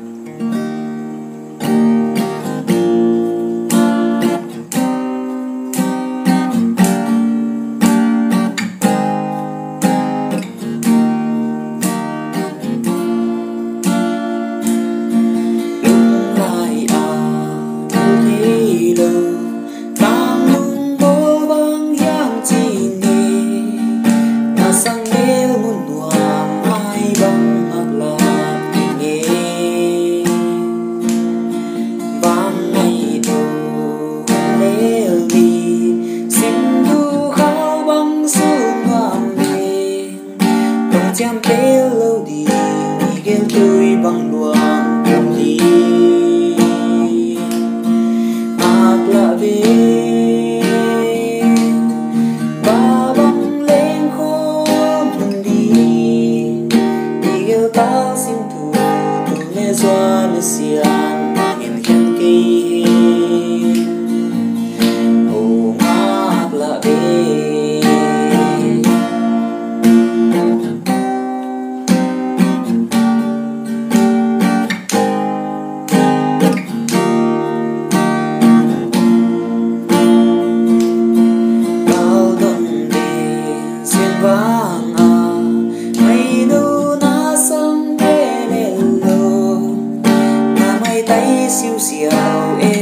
Mm-hmm. Chạm bé lâu đi ghen tôi bằng luồng cùng gì ác lạ về ba bóng lên khô mình đi. Đi gel ta xin tu tu ne doa ne sian siêu siêu em